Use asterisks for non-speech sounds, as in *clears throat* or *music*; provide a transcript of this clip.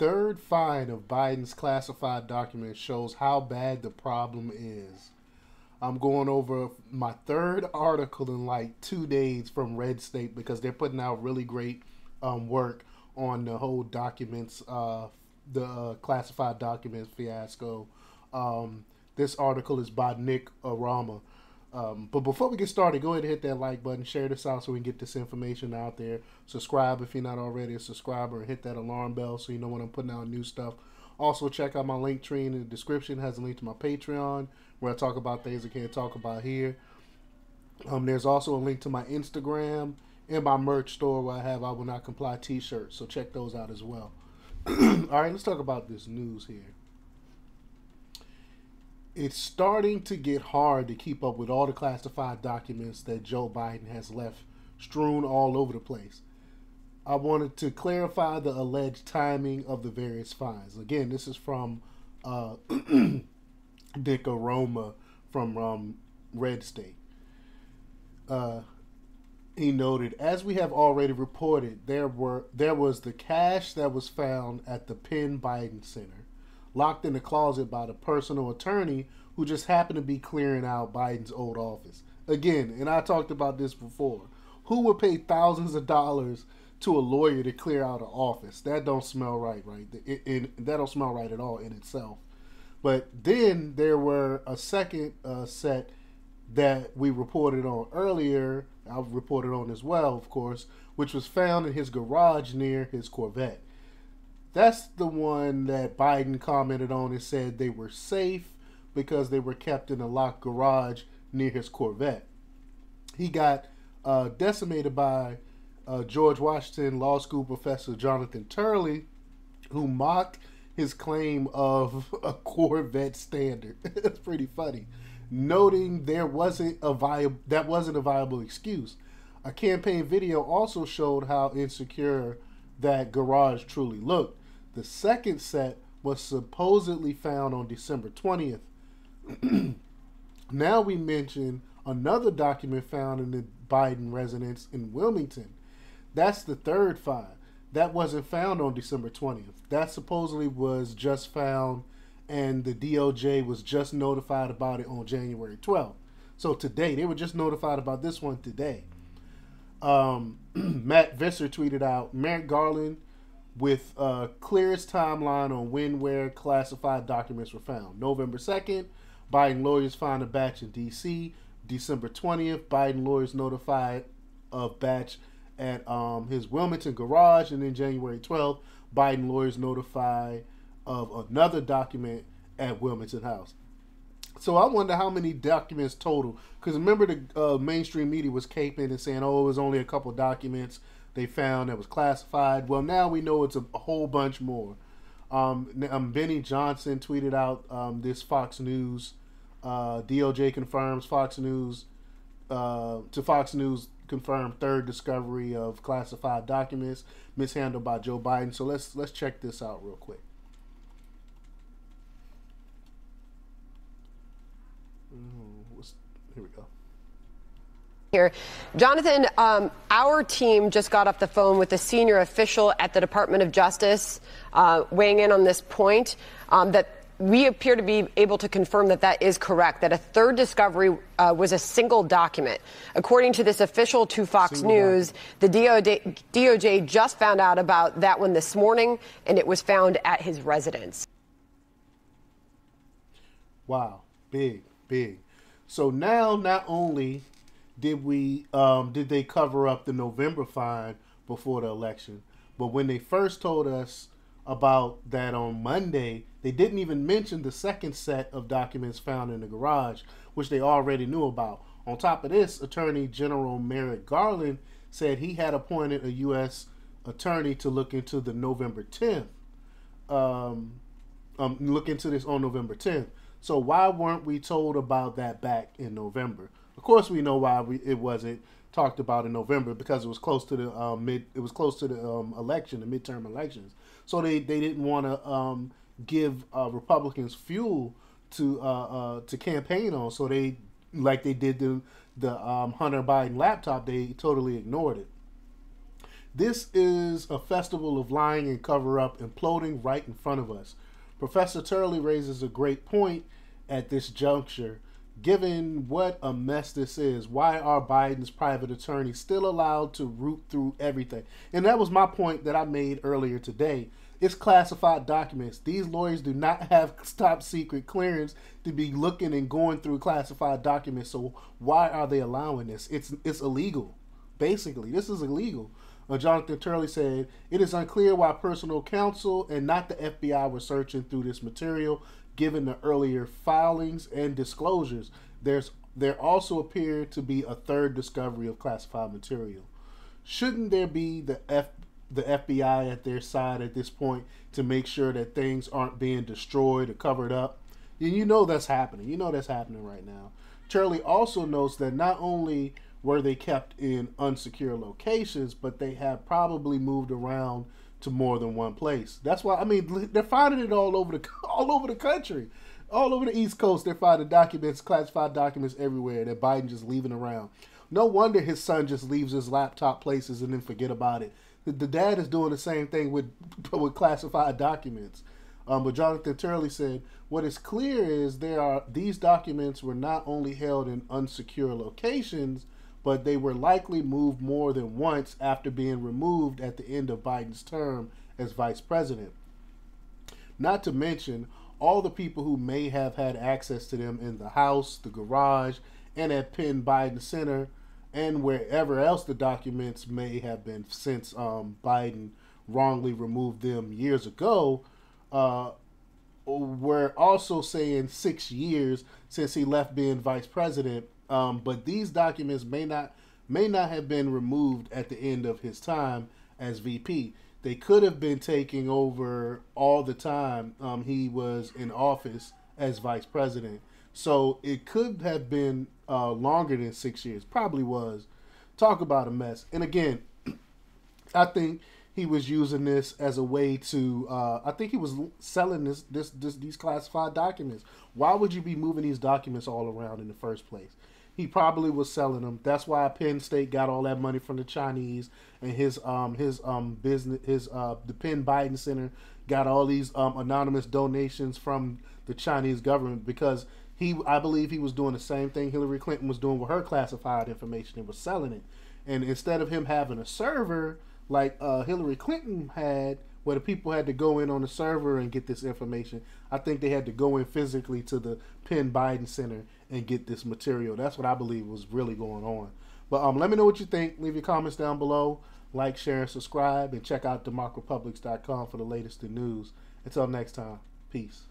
third find of Biden's classified document shows how bad the problem is. I'm going over my third article in like two days from Red State because they're putting out really great um, work on the whole documents, uh, the uh, classified documents fiasco. Um, this article is by Nick Arama. Um, but before we get started, go ahead and hit that like button, share this out so we can get this information out there. Subscribe if you're not already a subscriber, and hit that alarm bell so you know when I'm putting out new stuff. Also, check out my link tree in the description. It has a link to my Patreon where I talk about things I can't talk about here. Um, there's also a link to my Instagram and my merch store where I have I Will Not Comply t shirts. So check those out as well. *clears throat* All right, let's talk about this news here it's starting to get hard to keep up with all the classified documents that Joe Biden has left strewn all over the place. I wanted to clarify the alleged timing of the various finds. Again, this is from uh, *clears throat* Dick Arama from um, Red State. Uh, he noted, as we have already reported, there were there was the cache that was found at the Penn Biden Center locked in the closet by the personal attorney who just happened to be clearing out Biden's old office. Again, and I talked about this before. Who would pay thousands of dollars to a lawyer to clear out an office? That don't smell right, right? It, it, that don't smell right at all in itself. But then there were a second uh, set that we reported on earlier. I've reported on as well, of course, which was found in his garage near his Corvette. That's the one that Biden commented on and said they were safe because they were kept in a locked garage near his Corvette. He got uh, decimated by uh, George Washington Law School professor Jonathan Turley, who mocked his claim of *laughs* a Corvette standard. *laughs* It's pretty funny, noting there wasn't a viable that wasn't a viable excuse. A campaign video also showed how insecure that garage truly looked. The second set was supposedly found on December 20th. *clears throat* now we mention another document found in the Biden residence in Wilmington. That's the third find. That wasn't found on December 20th. That supposedly was just found and the DOJ was just notified about it on January 12th. So today, they were just notified about this one today. Um, *clears throat* Matt Viser tweeted out Merrick Garland with uh, clearest timeline on when where classified documents were found. November 2nd, Biden lawyers find a batch in D.C. December 20th, Biden lawyers notified of batch at um, his Wilmington garage. And then January 12th, Biden lawyers notified of another document at Wilmington House. So I wonder how many documents total. Because remember, the uh, mainstream media was caping and saying, "Oh, it was only a couple documents." They found that was classified. Well, now we know it's a, a whole bunch more. Um, um, Benny Johnson tweeted out um, this Fox News. Uh, DOJ confirms Fox News uh, to Fox News confirmed third discovery of classified documents mishandled by Joe Biden. So let's let's check this out real quick. Mm, here we go here. Jonathan, um, our team just got off the phone with a senior official at the Department of Justice uh, weighing in on this point um, that we appear to be able to confirm that that is correct, that a third discovery uh, was a single document. According to this official to Fox single News, document. the DOJ, DOJ just found out about that one this morning, and it was found at his residence. Wow, big, big. So now, not only did we um, did they cover up the November fine before the election. But when they first told us about that on Monday, they didn't even mention the second set of documents found in the garage, which they already knew about. On top of this, Attorney General Merrick Garland said he had appointed a U.S. attorney to look into the November 10th. Um, um, look into this on November 10th. So why weren't we told about that back in November? Of course, we know why we, it wasn't talked about in November because it was close to the um, mid. It was close to the um, election, the midterm elections. So they, they didn't want to um, give uh, Republicans fuel to uh, uh, to campaign on. So they like they did the the um, Hunter Biden laptop. They totally ignored it. This is a festival of lying and cover up imploding right in front of us. Professor Turley raises a great point at this juncture. Given what a mess this is, why are Biden's private attorneys still allowed to root through everything? And that was my point that I made earlier today. It's classified documents. These lawyers do not *laughs* have top secret clearance to be looking and going through classified documents. So why are they allowing this? It's it's illegal. Basically, this is illegal. Jonathan Turley said, It is unclear why personal counsel and not the FBI were searching through this material, given the earlier filings and disclosures. There's there also appeared to be a third discovery of classified material. Shouldn't there be the F the FBI at their side at this point to make sure that things aren't being destroyed or covered up? And you know that's happening. You know that's happening right now. Turley also notes that not only were they kept in unsecure locations, but they have probably moved around to more than one place. That's why I mean they're finding it all over the *laughs* all over the country, all over the East Coast. They're finding documents, classified documents everywhere that Biden just leaving around. No wonder his son just leaves his laptop places and then forget about it. The, the dad is doing the same thing with *laughs* with classified documents. Um, but Jonathan Turley said, what is clear is there are these documents were not only held in unsecure locations, but they were likely moved more than once after being removed at the end of Biden's term as vice president. Not to mention all the people who may have had access to them in the House, the garage, and at Penn Biden Center, and wherever else the documents may have been since um, Biden wrongly removed them years ago. Uh, we're also saying six years since he left being vice president um, but these documents may not may not have been removed at the end of his time as VP. They could have been taking over all the time um, he was in office as vice president. So it could have been uh, longer than six years. Probably was. Talk about a mess. And again, *clears throat* I think he was using this as a way to. Uh, I think he was selling this, this, this, these classified documents. Why would you be moving these documents all around in the first place? He probably was selling them. That's why Penn State got all that money from the Chinese, and his um his um business his uh the Penn Biden Center got all these um anonymous donations from the Chinese government because he I believe he was doing the same thing Hillary Clinton was doing with her classified information and was selling it. And instead of him having a server like uh, Hillary Clinton had, where the people had to go in on the server and get this information. I think they had to go in physically to the Penn Biden Center and get this material. That's what I believe was really going on. But um, let me know what you think. Leave your comments down below. Like, share, and subscribe. And check out democrepublix.com for the latest in news. Until next time, peace.